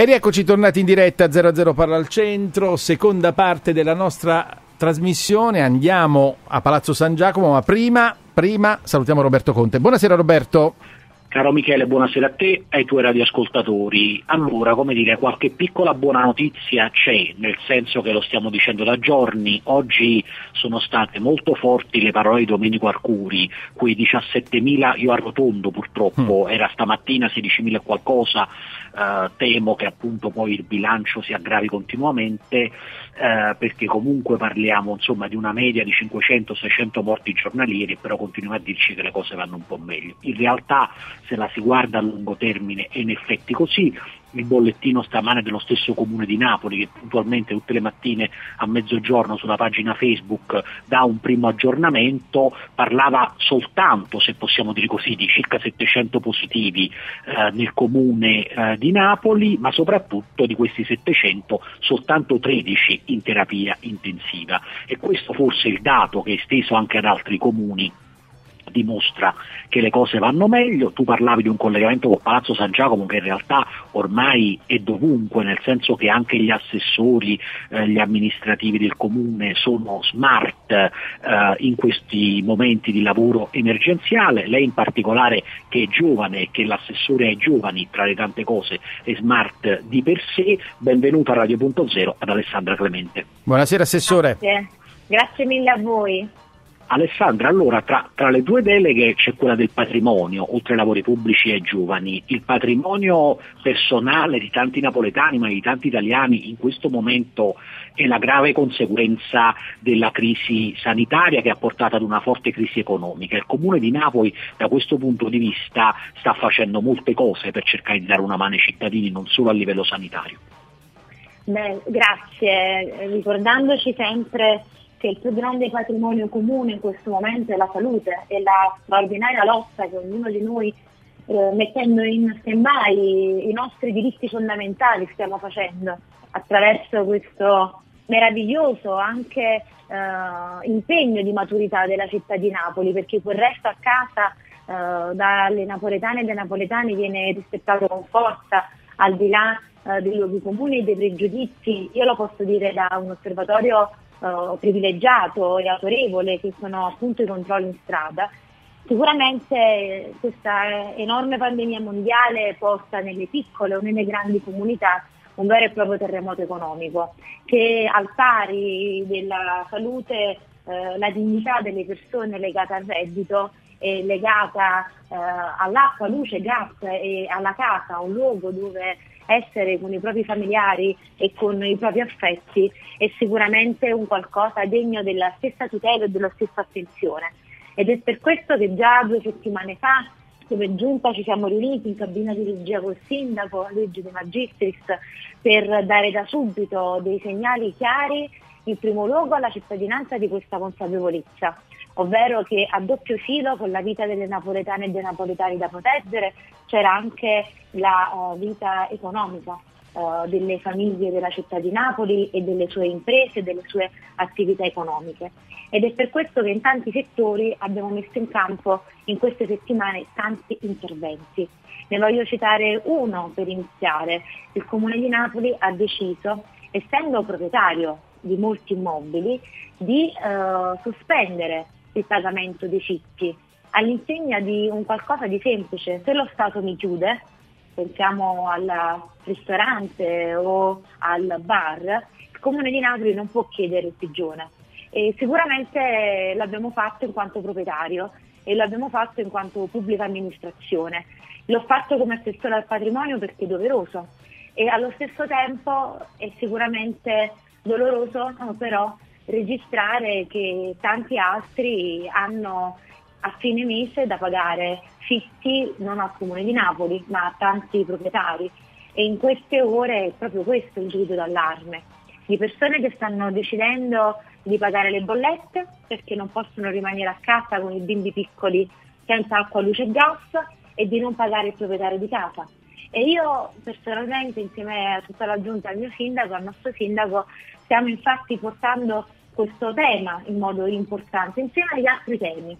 E rieccoci tornati in diretta a 00 Parla al Centro, seconda parte della nostra trasmissione. Andiamo a Palazzo San Giacomo, ma prima, prima salutiamo Roberto Conte. Buonasera Roberto. Caro Michele, buonasera a te e ai tuoi radioascoltatori. Allora, come dire, qualche piccola buona notizia c'è, nel senso che lo stiamo dicendo da giorni. Oggi sono state molto forti le parole di Domenico Arcuri, quei 17.000, io arrotondo purtroppo, mm. era stamattina 16.000 e qualcosa, eh, temo che appunto poi il bilancio si aggravi continuamente, eh, perché comunque parliamo insomma di una media di 500-600 morti giornalieri, però continuiamo a dirci che le cose vanno un po' meglio. In realtà se la si guarda a lungo termine è in effetti così. Il bollettino stamane dello stesso comune di Napoli che puntualmente tutte le mattine a mezzogiorno sulla pagina Facebook dà un primo aggiornamento, parlava soltanto, se possiamo dire così, di circa 700 positivi eh, nel comune eh, di Napoli, ma soprattutto di questi 700 soltanto 13 in terapia intensiva. E questo forse è il dato che è esteso anche ad altri comuni dimostra che le cose vanno meglio, tu parlavi di un collegamento con Palazzo San Giacomo che in realtà ormai è dovunque, nel senso che anche gli assessori, eh, gli amministrativi del comune sono smart eh, in questi momenti di lavoro emergenziale, lei in particolare che è giovane e che l'assessore ai giovani tra le tante cose è smart di per sé, benvenuta a Radio.0 ad Alessandra Clemente. Buonasera Assessore. Grazie, Grazie mille a voi. Alessandra, allora tra, tra, le due deleghe c'è quella del patrimonio, oltre ai lavori pubblici e ai giovani. Il patrimonio personale di tanti napoletani, ma di tanti italiani in questo momento è la grave conseguenza della crisi sanitaria che ha portato ad una forte crisi economica. Il Comune di Napoli da questo punto di vista sta facendo molte cose per cercare di dare una mano ai cittadini, non solo a livello sanitario. Beh, grazie, ricordandoci sempre che il più grande patrimonio comune in questo momento è la salute e la straordinaria lotta che ognuno di noi eh, mettendo in stand-by i nostri diritti fondamentali stiamo facendo attraverso questo meraviglioso anche eh, impegno di maturità della città di Napoli perché quel resto a casa eh, dalle napoletane e dai napoletani viene rispettato con forza al di là eh, dei luoghi comuni e dei pregiudizi. Io lo posso dire da un osservatorio uh, privilegiato e autorevole che sono appunto i controlli in strada, sicuramente questa enorme pandemia mondiale porta nelle piccole o nelle grandi comunità un vero e proprio terremoto economico che al pari della salute eh, la dignità delle persone legata al reddito è legata eh, all'acqua, luce, gas e alla casa, un luogo dove essere con i propri familiari e con i propri affetti è sicuramente un qualcosa degno della stessa tutela e della stessa attenzione. Ed è per questo che già due settimane fa come giunta ci siamo riuniti in cabina di regia col sindaco Luigi De Magistris per dare da subito dei segnali chiari in primo luogo alla cittadinanza di questa consapevolezza ovvero che a doppio filo con la vita delle napoletane e dei napoletani da proteggere c'era anche la uh, vita economica uh, delle famiglie della città di Napoli e delle sue imprese e delle sue attività economiche. Ed è per questo che in tanti settori abbiamo messo in campo in queste settimane tanti interventi. Ne voglio citare uno per iniziare. Il Comune di Napoli ha deciso, essendo proprietario di molti immobili, di uh, sospendere il pagamento dei citti, all'insegna di un qualcosa di semplice. Se lo Stato mi chiude, pensiamo al ristorante o al bar, il Comune di Napoli non può chiedere il pigione. E sicuramente l'abbiamo fatto in quanto proprietario e l'abbiamo fatto in quanto pubblica amministrazione. L'ho fatto come assessore al patrimonio perché è doveroso e allo stesso tempo è sicuramente doloroso però registrare che tanti altri hanno a fine mese da pagare fitti non al comune di Napoli ma a tanti proprietari e in queste ore è proprio questo il grido d'allarme di persone che stanno decidendo di pagare le bollette perché non possono rimanere a casa con i bimbi piccoli senza acqua, luce e gas e di non pagare il proprietario di casa. E io personalmente insieme a tutta la giunta, al mio sindaco, al nostro sindaco, stiamo infatti portando questo tema in modo importante, insieme agli altri temi.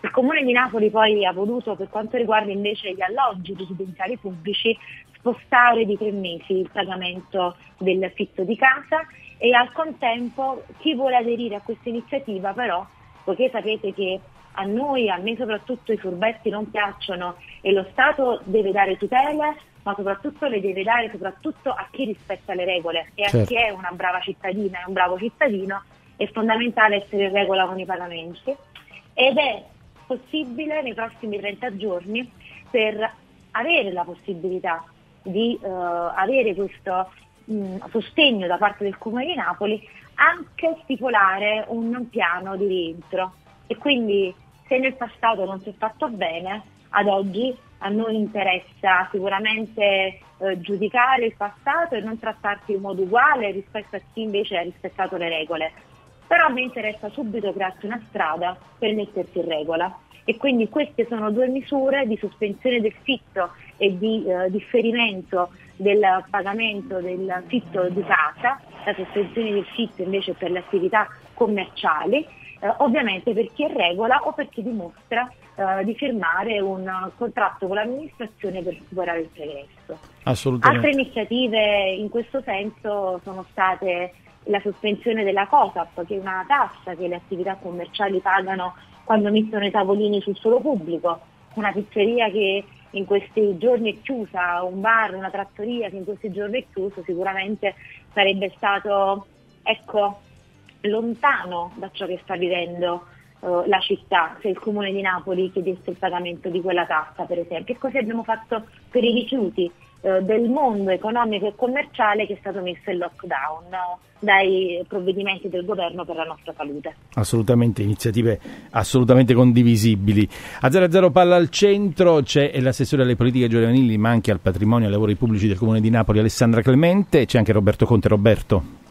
Il Comune di Napoli poi ha voluto, per quanto riguarda invece gli alloggi residenziali pubblici, spostare di tre mesi il pagamento del fitto di casa e al contempo chi vuole aderire a questa iniziativa però, poiché sapete che a noi, a me soprattutto i furbetti non piacciono e lo Stato deve dare tutele, ma soprattutto le deve dare soprattutto a chi rispetta le regole e certo. a chi è una brava cittadina e un bravo cittadino, è fondamentale essere in regola con i pagamenti ed è possibile nei prossimi 30 giorni per avere la possibilità di uh, avere questo mh, sostegno da parte del Comune di Napoli anche stipulare un piano di rientro e quindi se nel passato non si è fatto bene, ad oggi a noi interessa sicuramente eh, giudicare il passato e non trattarsi in modo uguale rispetto a chi invece ha rispettato le regole. Però me interessa subito crearsi una strada per mettersi in regola. E quindi queste sono due misure di sospensione del fitto e di eh, differimento del pagamento del fitto di casa, la sospensione del fitto invece per le attività commerciali eh, ovviamente per chi è regola o per chi dimostra eh, di firmare un contratto con l'amministrazione per superare il pregresso. Altre iniziative in questo senso sono state la sospensione della COSAP, che è una tassa che le attività commerciali pagano quando mettono i tavolini sul suolo pubblico, una pizzeria che in questi giorni è chiusa, un bar, una trattoria che in questi giorni è chiuso, sicuramente sarebbe stato ecco, lontano da ciò che sta vivendo uh, la città, se il comune di Napoli chiedesse il pagamento di quella tassa per esempio. E così abbiamo fatto per i rifiuti uh, del mondo economico e commerciale che è stato messo in lockdown dai provvedimenti del governo per la nostra salute. Assolutamente, iniziative assolutamente condivisibili. A 00 Palla al centro c'è l'assessore alle politiche giovanili ma anche al patrimonio e ai lavori pubblici del comune di Napoli Alessandra Clemente, c'è anche Roberto Conte. Roberto.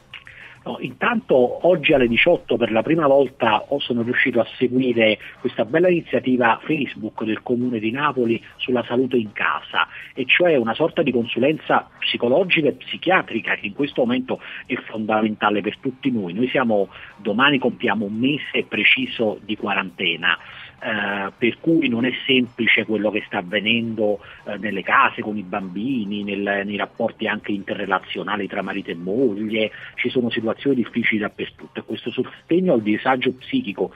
No, intanto oggi alle 18 per la prima volta sono riuscito a seguire questa bella iniziativa Facebook del Comune di Napoli sulla salute in casa, e cioè una sorta di consulenza psicologica e psichiatrica che in questo momento è fondamentale per tutti noi. Noi siamo, domani compiamo un mese preciso di quarantena. Eh, per cui non è semplice quello che sta avvenendo eh, nelle case con i bambini, nel, nei rapporti anche interrelazionali tra marito e moglie, ci sono situazioni difficili dappertutto e questo sostegno al disagio psichico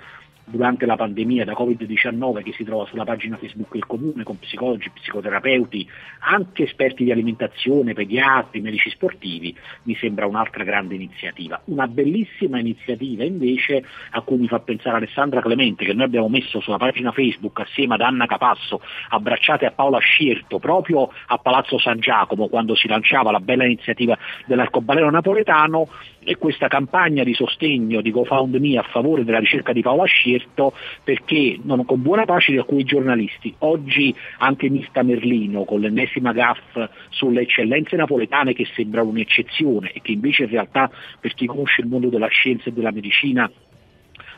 durante la pandemia da Covid-19 che si trova sulla pagina Facebook del Comune con psicologi, psicoterapeuti, anche esperti di alimentazione, pediatri, medici sportivi, mi sembra un'altra grande iniziativa. Una bellissima iniziativa invece a cui mi fa pensare Alessandra Clemente che noi abbiamo messo sulla pagina Facebook assieme ad Anna Capasso, abbracciate a Paola Scierto proprio a Palazzo San Giacomo quando si lanciava la bella iniziativa dell'arcobaleno napoletano e questa campagna di sostegno di GoFundMe a favore della ricerca di Paola Scierto perché non, con buona pace di alcuni giornalisti, oggi anche Mista Merlino con l'ennesima gaff sulle eccellenze napoletane che sembrano un'eccezione e che invece in realtà per chi conosce il mondo della scienza e della medicina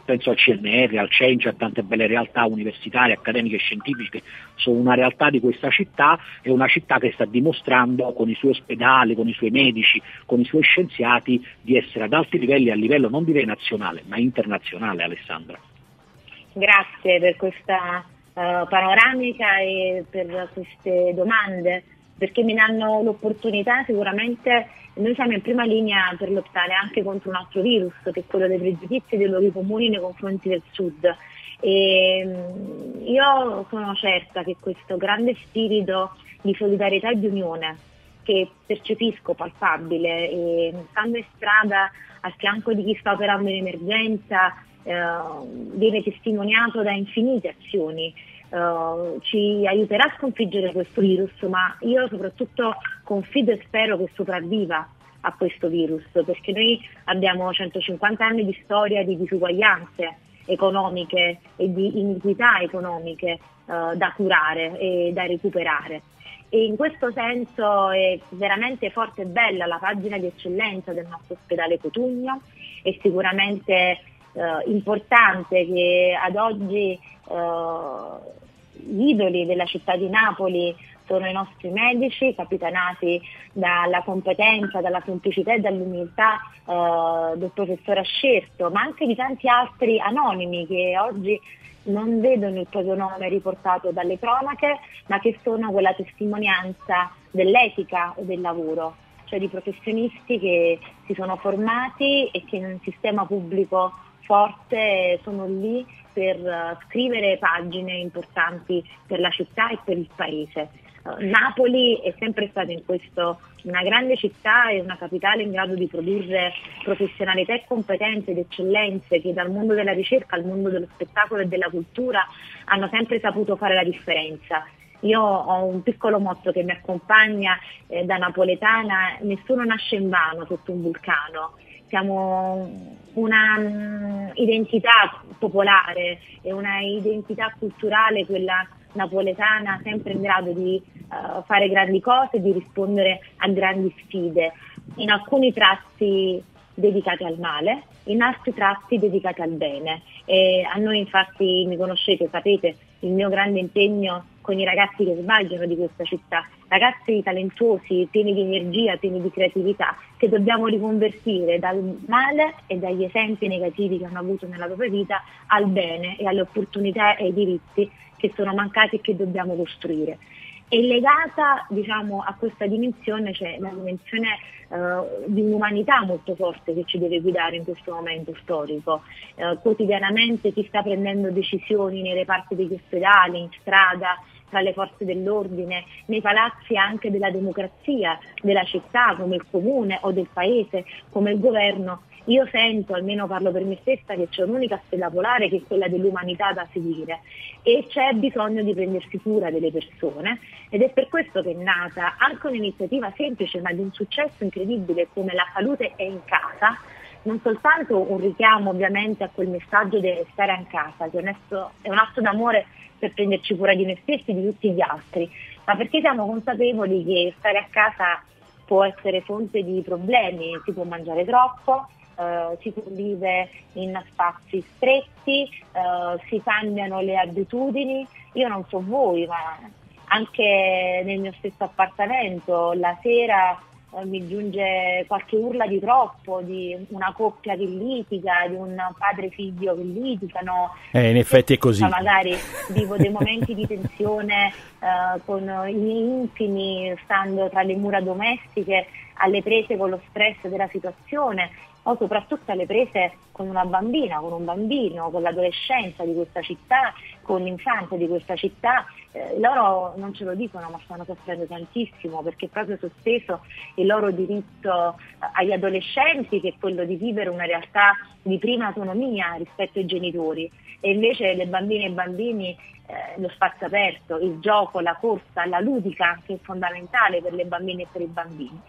penso al CNR, al CENCE, a tante belle realtà universitarie, accademiche e scientifiche, sono una realtà di questa città, è una città che sta dimostrando con i suoi ospedali, con i suoi medici, con i suoi scienziati di essere ad alti livelli, a livello non direi nazionale, ma internazionale Alessandra. Grazie per questa uh, panoramica e per queste domande perché mi danno l'opportunità sicuramente, noi siamo in prima linea per lottare anche contro un altro virus che è quello dei pregiudizi e dei luoghi comuni nei confronti del sud. E mm, io sono certa che questo grande spirito di solidarietà e di unione che percepisco palpabile e stando in strada a fianco di chi sta operando in emergenza eh, viene testimoniato da infinite azioni uh, ci aiuterà a sconfiggere questo virus, ma io soprattutto confido e spero che sopravviva a questo virus, perché noi abbiamo 150 anni di storia di disuguaglianze economiche e di iniquità economiche uh, da curare e da recuperare. E in questo senso è veramente forte e bella la pagina di eccellenza del nostro ospedale Cotugno, è sicuramente eh, importante che ad oggi eh, idoli della città di Napoli sono i nostri medici, capitanati dalla competenza, dalla semplicità e dall'umiltà eh, del professor Ascerto, ma anche di tanti altri anonimi che oggi non vedono il proprio nome riportato dalle cronache, ma che sono quella testimonianza dell'etica del lavoro, cioè di professionisti che si sono formati e che in un sistema pubblico forte sono lì per eh, scrivere pagine importanti per la città e per il paese. Eh, Napoli è sempre stata in questo una grande città e una capitale in grado di produrre professionalità e competenze ed eccellenze che dal mondo della ricerca al mondo dello spettacolo e della cultura hanno sempre saputo fare la differenza. Io ho un piccolo motto che mi accompagna eh, da napoletana, nessuno nasce in vano sotto un vulcano, siamo una um, identità popolare e una identità culturale, quella napoletana, sempre in grado di uh, fare grandi cose, di rispondere a grandi sfide. In alcuni tratti dedicati al male, in altri tratti dedicati al bene. E a noi infatti mi conoscete, sapete il mio grande impegno con i ragazzi che sbagliano di questa città, ragazzi talentuosi, pieni di energia, pieni di creatività, che dobbiamo riconvertire dal male e dagli esempi negativi che hanno avuto nella propria vita al bene e alle opportunità e ai diritti che sono mancati e che dobbiamo costruire. E legata diciamo, a questa dimensione c'è la dimensione eh, di un'umanità molto forte che ci deve guidare in questo momento storico. Eh, quotidianamente si sta prendendo decisioni nei reparti degli ospedali, in strada, tra le forze dell'ordine, nei palazzi anche della democrazia, della città come il comune o del paese, come il governo, io sento, almeno parlo per me stessa, che c'è un'unica stella polare che è quella dell'umanità da seguire. E c'è bisogno di prendersi cura delle persone. Ed è per questo che è nata anche un'iniziativa semplice ma di un successo incredibile come la salute è in casa, non soltanto un richiamo ovviamente a quel messaggio di stare a casa, che è un atto d'amore per prenderci cura di noi stessi e di tutti gli altri, ma perché siamo consapevoli che stare a casa può essere fonte di problemi, si può mangiare troppo, eh, si convive in spazi stretti, eh, si cambiano le abitudini. Io non so voi, ma anche nel mio stesso appartamento la sera eh, mi giunge qualche urla di troppo, di una coppia che litiga, di un padre e figlio che litigano. Eh, in effetti è così. Magari vivo dei momenti di tensione eh, con i miei intimi, stando tra le mura domestiche, alle prese con lo stress della situazione o soprattutto alle prese con una bambina, con un bambino, con l'adolescenza di questa città, con l'infanzia di questa città, eh, loro non ce lo dicono ma stanno soffrendo tantissimo perché è proprio sospeso il loro diritto agli adolescenti che è quello di vivere una realtà di prima autonomia rispetto ai genitori e invece le bambine e i bambini eh, lo spazio aperto, il gioco, la corsa, la ludica che è fondamentale per le bambine e per i bambini.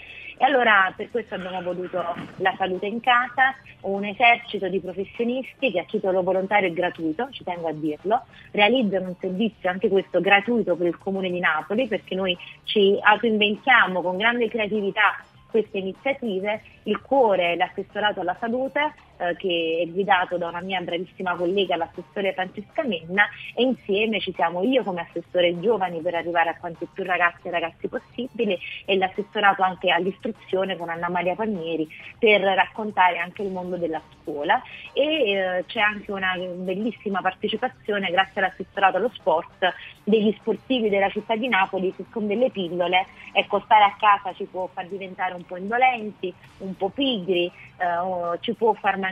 E allora per questo abbiamo voluto la salute in casa, un esercito di professionisti che a titolo volontario e gratuito, ci tengo a dirlo, realizzano un servizio anche questo gratuito per il Comune di Napoli perché noi ci autoinventiamo con grande creatività queste iniziative, il cuore è l'assessorato alla salute eh, che è guidato da una mia bravissima collega, l'assessore Francesca Menna e insieme ci siamo io come assessore giovani per arrivare a quanti più ragazzi e ragazzi possibili e l'assessorato anche all'istruzione con Anna Maria Palmieri per raccontare anche il mondo della scuola. E eh, c'è anche una bellissima partecipazione grazie all'assessorato allo sport degli sportivi della città di Napoli che con delle pillole ecco stare a casa ci può far diventare un po' indolenti, un po' pigri, eh, ci può far mangiare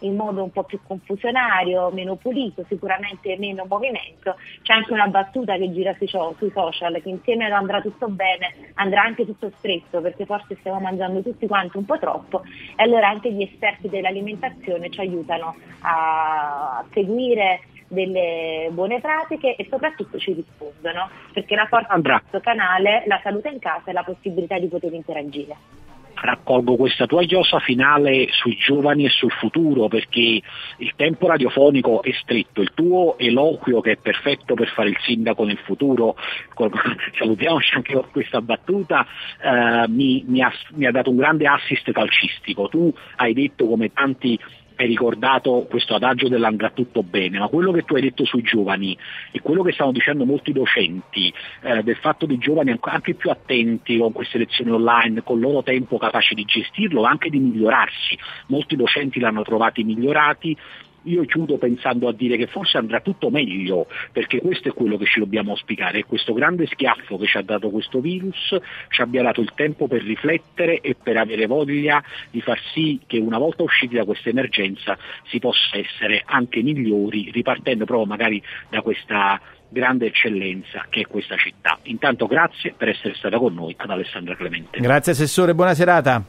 in modo un po' più confusionario, meno pulito, sicuramente meno movimento. C'è anche una battuta che gira sui, sui social che insieme andrà tutto bene andrà anche tutto stretto perché forse stiamo mangiando tutti quanti un po' troppo e allora anche gli esperti dell'alimentazione ci aiutano a seguire delle buone pratiche e soprattutto ci rispondono perché la forza di questo canale, la salute in casa e la possibilità di poter interagire raccolgo questa tua chiosa finale sui giovani e sul futuro perché il tempo radiofonico è stretto, il tuo eloquio che è perfetto per fare il sindaco nel futuro, salutiamoci anche con questa battuta, eh, mi, mi, ha, mi ha dato un grande assist calcistico. Tu hai detto come tanti hai ricordato questo adagio dell'andrà tutto bene, ma quello che tu hai detto sui giovani e quello che stanno dicendo molti docenti eh, del fatto di giovani anche più attenti con queste lezioni online, con il loro tempo capaci di gestirlo, anche di migliorarsi, molti docenti l'hanno trovati migliorati, io chiudo pensando a dire che forse andrà tutto meglio, perché questo è quello che ci dobbiamo auspicare, è questo grande schiaffo che ci ha dato questo virus, ci abbia dato il tempo per riflettere e per avere voglia di far sì che una volta usciti da questa emergenza si possa essere anche migliori, ripartendo proprio magari da questa grande eccellenza che è questa città. Intanto grazie per essere stata con noi ad Alessandra Clemente. Grazie Assessore, buona serata.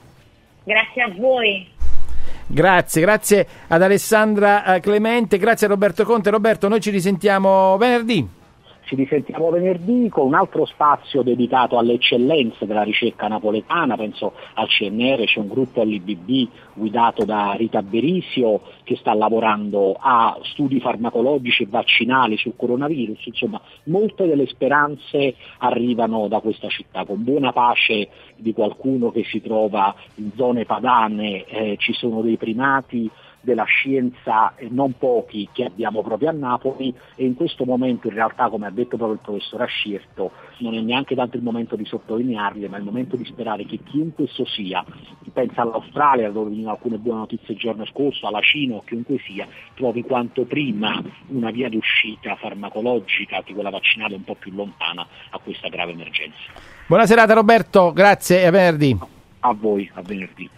Grazie a voi. Grazie, grazie ad Alessandra eh, Clemente, grazie a Roberto Conte. Roberto, noi ci risentiamo venerdì. Ci risentiamo venerdì con un altro spazio dedicato alle eccellenze della ricerca napoletana, penso al CNR, c'è un gruppo all'IBB guidato da Rita Berisio che sta lavorando a studi farmacologici e vaccinali sul coronavirus, insomma molte delle speranze arrivano da questa città, con buona pace di qualcuno che si trova in zone padane, eh, ci sono dei primati della scienza e non pochi che abbiamo proprio a Napoli e in questo momento in realtà come ha detto proprio il professor Ascierto non è neanche tanto il momento di sottolinearli ma è il momento di sperare che chiunque esso sia, pensa all'Australia dove venivano alcune buone notizie il giorno scorso, alla Cina o chiunque sia, trovi quanto prima una via d'uscita farmacologica di quella vaccinale un po' più lontana a questa grave emergenza. Buona serata Roberto, grazie e a venerdì. A voi, a venerdì.